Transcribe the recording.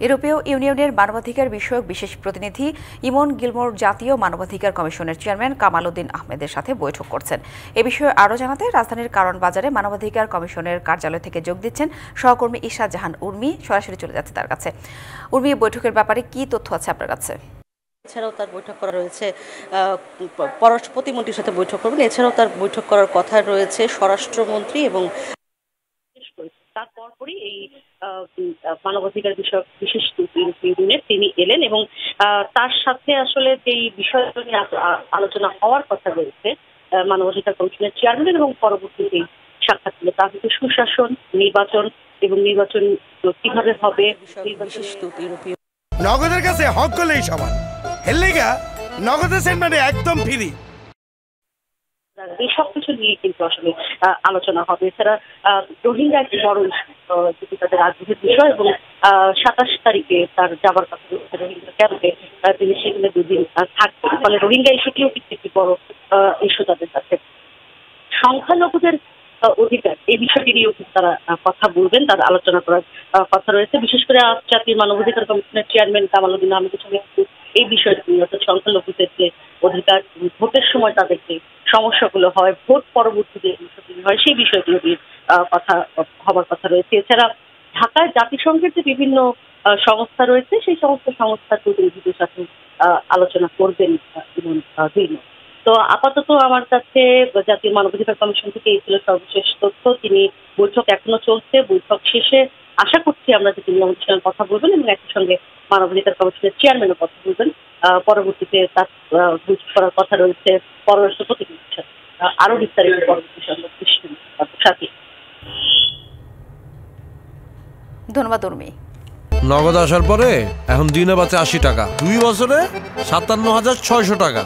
ইউরোপীয় ইউনিয়নের মানবাধিকার বিষয়ক বিশেষ প্রতিনিধি ইমন গিলমোর জাতীয় মানবাধিকার কমিশনের চেয়ারম্যান কামাল উদ্দিন আহমেদের সাথে বৈঠক করছেন। এ বিষয়ে আরও জানাতে রাজধানীর কারণ বাজারে মানবাধিকার কমিশনের কার্যালয় থেকে যোগ দিচ্ছেন সহকর্মী ঈশা জাহান উর্মি, সরাসরি চলে যাচ্ছে তার কাছে। উর্মি বৈঠকের ব্যাপারে কি তথ্য আছে আপনার কাছে? এছাড়াও তার বৈঠক করা রয়েছে পররাষ্ট্র প্রতিমন্ত্রীর সাথে বৈঠক করবেন। এছাড়াও তার বৈঠক করার কথা রয়েছে স্বরাষ্ট্রমন্ত্রী এবং পরপরই এই মানবাধিকার বিষয়ক বিশেষ ইউনিয়নের তিনি এলেন এবং তার সাথে আসলে যেই বিষয়গুলো নিয়ে আলোচনা হওয়ার কথা রয়েছে মানবাধিকার কমিশনের চেয়ারম্যান এবং পরবর্তীতে এই সাক্ষাৎগুলো তা হচ্ছে সুশাসন নির্বাচন এবং নির্বাচন কীভাবে হবে নগদের কাছে হক করলেই সমান। এর লেগা নগদের সেন্ট মানে একদম ফ্রি। এই সব কিছু নিয়ে কিন্তু আসলে আলোচনা হবে। এছাড়া আহ, রোহিঙ্গা একটি বড় ইস্যু যেটি তাদের আগ্রহের বিষয় এবং সাতাশ তারিখে তার যাবার কথা রয়েছে রোহিঙ্গা ক্যাম্পে তিনি সেখানে দুদিন থাকবেন। ফলে রোহিঙ্গা ইস্যুটিও কিন্তু একটি বড় ইস্যু তাদের কাছে। সংখ্যালঘুদের অধিকার, এই বিষয়টি নিয়েও তারা কথা বলবেন, তার আলোচনা করার কথা রয়েছে। বিশেষ করে জাতীয় মানবাধিকার কমিশনের চেয়ারম্যান কামাল উদ্দিন আহমেদের সঙ্গে এই বিষয়টি নিয়ে, অর্থাৎ সংখ্যালঘুদের যে অধিকার, ভোটের সময় তাদের যে সমস্যাগুলো হয়, ভোট পরবর্তী যে বিষয়গুলো হয়, সেই বিষয়গুলো নিয়ে কথা, হবার কথা রয়েছে। এছাড়া ঢাকায় জাতিসংঘের যে বিভিন্ন সংস্থা রয়েছে, সেই সমস্ত সংস্থার প্রতিনিধিদের সাথে আলোচনা করবেন ইমন তো আপাতত আমার কাছে জাতীয় মানবাধিকার কমিশন থেকে এই ছিল সর্বশেষ তথ্য। তিনি বৈঠক এখনও চলছে, বৈঠক শেষে আশা করছি আমরা যে তিনি আমাদের সঙ্গে কথা বলবেন এবং একই সঙ্গে মানবাধিকার কমিশনের চেয়ারম্যানও কথা বলবেন। পরবর্তীতে তার বুঝ করার কথা রয়েছে পররাষ্ট্র প্রতিনিধির সাথে আরও বিস্তারিত পরবর্তী সাথে। ধন্যবাদ উর্মি। নগদ আসার পরে এখন দিনে বাঁচে আশি টাকা। দুই বছরে সাতান্ন হাজার ছয়শো টাকা।